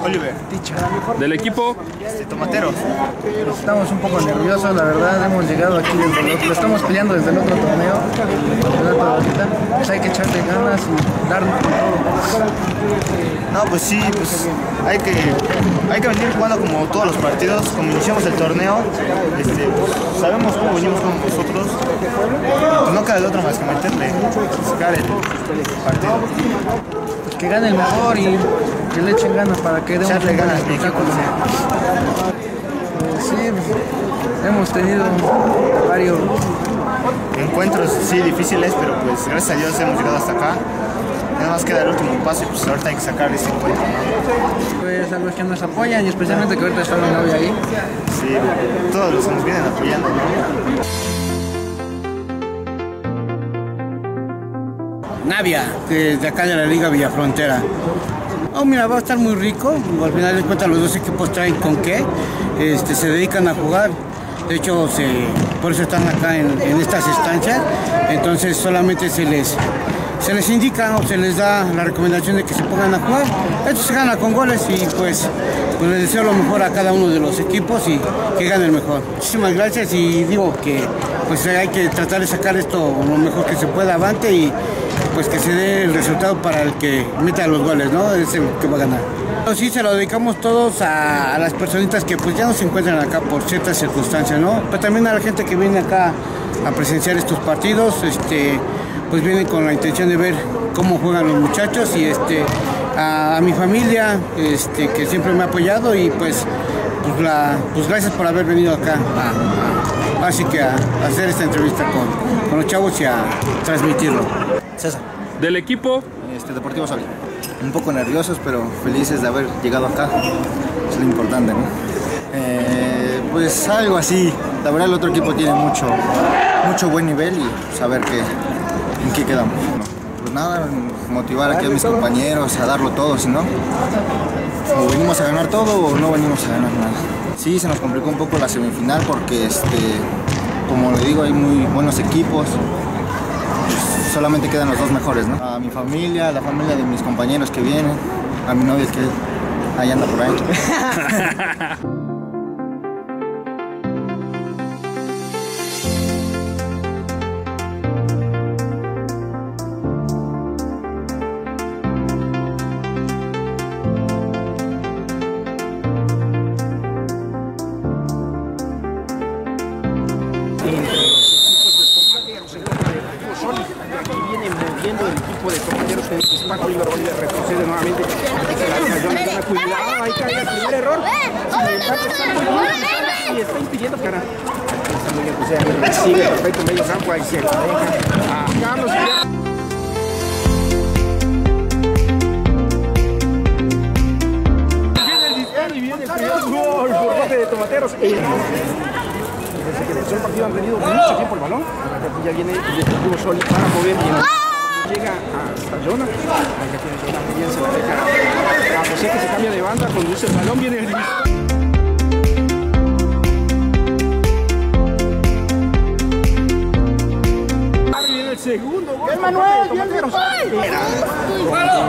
Oliver. Del equipo, Este, tomateros. Estamos un poco nerviosos, la verdad, hemos llegado aquí desde el otro, lo estamos peleando desde el otro torneo, pues hay que echarle ganas y darnos con todo. No, pues sí, pues hay que, hay que venir jugando como todos los partidos, como iniciamos el torneo, este, pues, sabemos cómo venimos con nosotros, pues no queda de otra más que meterle, sacar el partido. Que gane el mejor y que le echen ganas para que demos un buen espectáculo. Pues sí, hemos tenido varios Encuentros sí difíciles, pero pues gracias a Dios hemos llegado hasta acá. Nada más queda el último paso y pues ahorita hay que sacar ese encuentro. ¿no? pues, a los que nos apoyan y especialmente que ahorita está mi novia ahí. Sí, todos los que nos vienen apoyando. ¿no? Navia, de acá de la Liga Villafrontera. Oh, mira, va a estar muy rico. Al final de cuentas los dos equipos traen con qué. Este, se dedican a jugar. De hecho, por eso están acá en, en estas estancias. Entonces solamente se les, se les indica o se les da la recomendación de que se pongan a jugar. Esto se gana con goles y pues, pues les deseo lo mejor a cada uno de los equipos y que gane el mejor. Muchísimas gracias y digo que pues hay que tratar de sacar esto lo mejor que se pueda avante y pues que se dé el resultado para el que meta los goles, ¿no? Es el que va a ganar. Sí, se lo dedicamos todos a, las personitas que pues ya no se encuentran acá por ciertas circunstancias, ¿no? Pero también a la gente que viene acá a presenciar estos partidos, este, pues vienen con la intención de ver cómo juegan los muchachos y este, a, mi familia, este, que siempre me ha apoyado y pues, pues, la, pues gracias por haber venido acá a, así que a hacer esta entrevista con, con los chavos y a transmitirlo. César. del equipo, Este, Deportivo Sol. Un poco nerviosos, pero felices de haber llegado acá. Es lo importante, ¿no? Eh, pues algo así. La verdad el otro equipo tiene mucho, mucho buen nivel y saber en qué quedamos. ¿no? Pues nada, motivar aquí a mis compañeros a darlo todo, si no, o venimos a ganar todo o no venimos a ganar nada. Sí, se nos complicó un poco la semifinal porque, este, como le digo, hay muy buenos equipos solamente quedan los dos mejores, ¿no? A mi familia, a la familia de mis compañeros que vienen, a mi novia que ahí anda por ahí. o sea, recibe perfecto medio campo, ahí se deja a Carlos. Y viene el gol por parte de tomateros. Desde que empezó el partido han tenido mucho tiempo el balón. Ya viene el Deportivo Sol para mover bien. Llega hasta Jonah. Ya tiene Jonah, bien se la deja a que se cambia de banda, conduce el balón, viene el Manuel! ¡Viene el gol!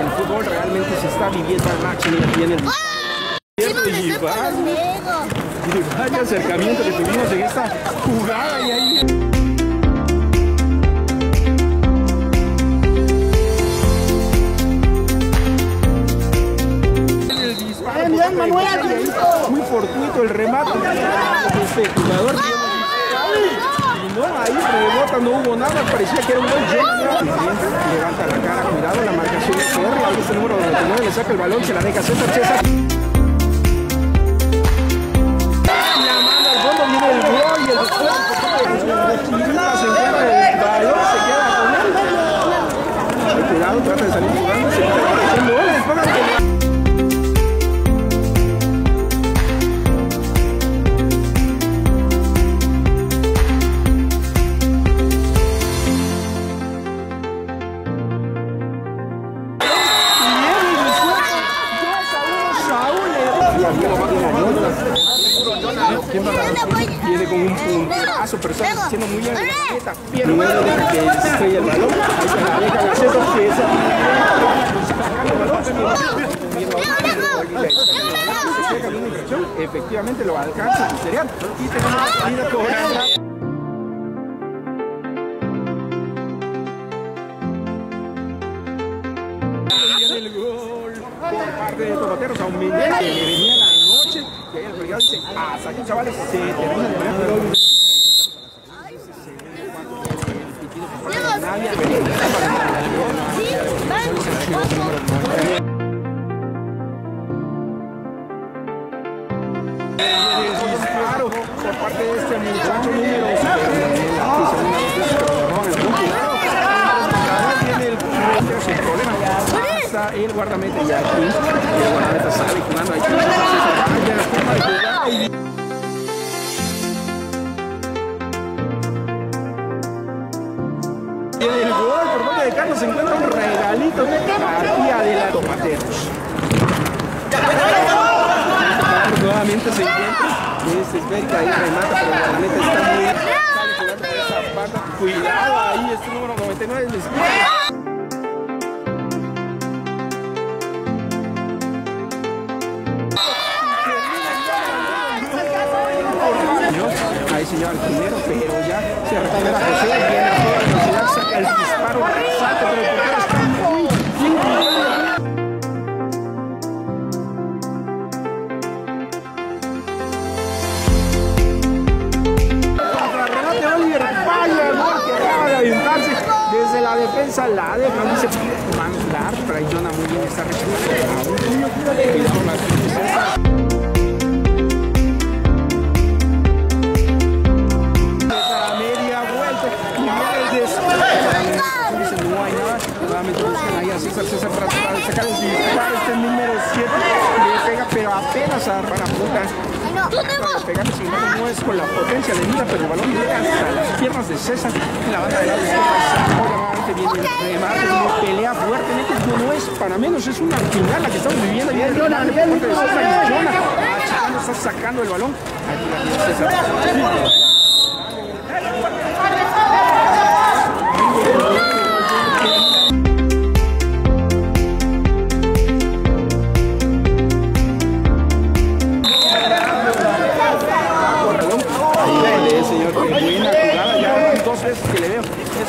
El fútbol realmente se está viviendo al máximo. Aquí viene el y vaya, y vaya acercamiento que tuvimos en esta jugada y ahí viene. El disparo por parte de Italia, ahí, Muy fortuito el remate. Este jugador tiene y no, ahí no hubo nada, parecía que era un gol. Levanta la cara, cuidado, la marcación es corre, ahí está el número 99, le saca el balón, se la deja César César. Viene con un puntazo, pero está haciendo muy raqueta. Primero que estrella el balón. Ahí se la deja a César, que esa- efectivamente lo alcanza a serial. Y tenemos la salida. Viene el gol por parte de Tomateros a un minuto que venía la colegiado dice, chavales, se termina este Viene el sin problema. El guardameta y aquí. El guardameta sale jugando aquí. Viene el gol por parte de Carlos. Se encuentra un regalito aquí adelante. Tomateros nuevamente se encuentra es esférica ahí remata pero neta está pata cuidado ahí este número 99 les señor primero, pero ya se recupera José, viene a toda velocidad, saca el disparo, salta, pero el portero está muy desde la defensa la deja mandar traiciona muy bien esta rechazada a César César para tratar de sacar el disparo este número 7 le pega pero apenas a para punta para pegar, sin embargo, no es con la potencia de mira, pero el balón llega hasta las piernas de César la banda de lado izquierda. Viene el remate, una pelea fuertemente, no, no es para menos, es una final la que estamos viviendo. Viene el remate por parte de César y Jonah, achicando, está sacando el balón. Aquí la César.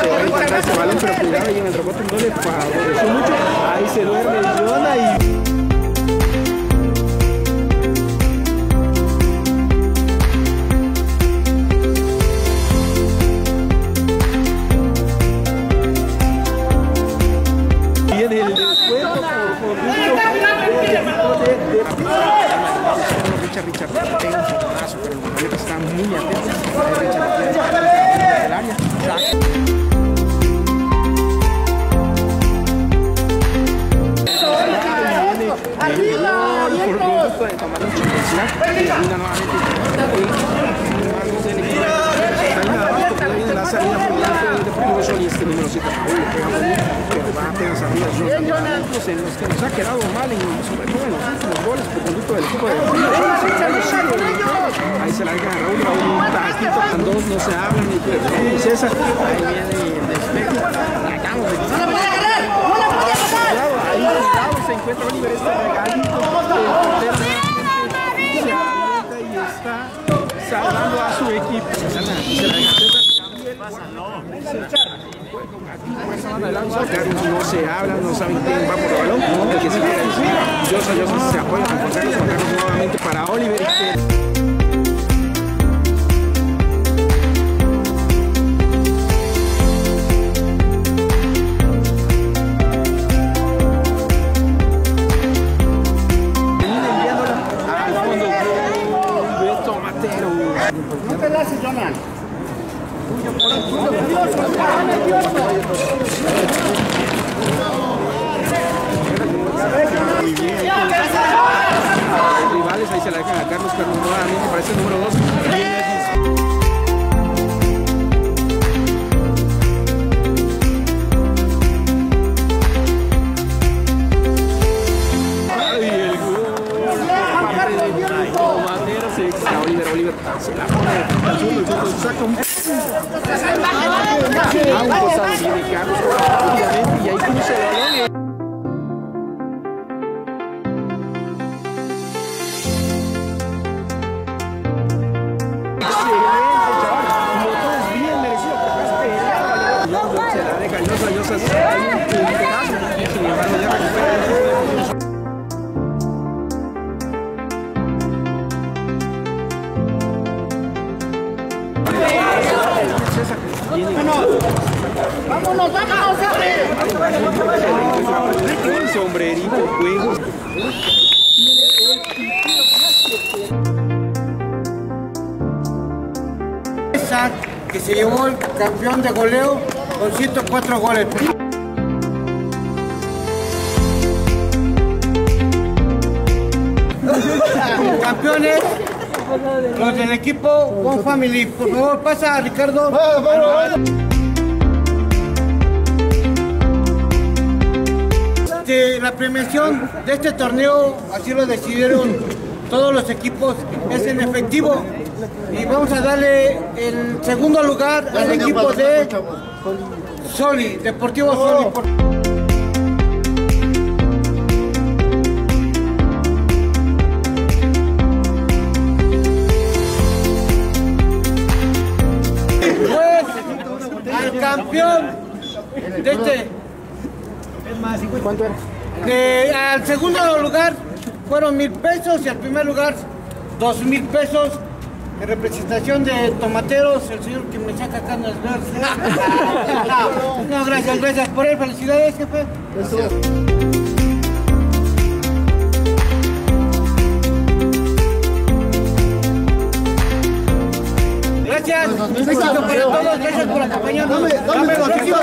se va a encontrar ese balón, pero cuidado y en el rebote no le favoreció mucho. Ahí se Richard Richard pega un fotonazo pero el Guardameta está muy atento. Richard del área el gol por conducto de termina nuevamente Marcos del equipo está ahí nada más porque viene la salida por parte del Deportivo Sol y este número 7 Raúl pega muy bien pero va los en los que nos ha quedado mal en, sobre todo en los últimos goles por conducto del equipo de ahí se la dejan a Raúl Raúl con dos no se hablan ni César. Ahí viene el despeje. La acabamos de cuidado ahí se encuentra Oliver este regalito y está salvando a su equipo. Se la no se habla, no saben quién va por el balón, el que se apoya con nuevamente para Oliver. Grosso. Vámonos, vámonos, Un sombrerito, juego. Que se llevó el campeón de goleo con 104 goles. Campeones, los del equipo One Family. Por favor, pasa Ricardo. De la premiación de este torneo, así lo decidieron todos los equipos, es en efectivo. Y vamos a darle el segundo lugar al equipo de Soli, Deportivo Soli. Campeón de este ¿Cuánto era? de- al segundo lugar fueron mil pesos y al primer lugar dos mil pesos en representación de tomateros, el señor que me saca canas verdes. no, gracias, gracias por él, felicidades, jefe. Gracias, éxito para todos, gracias por acompañarnos. Dame, dame, dame, dame.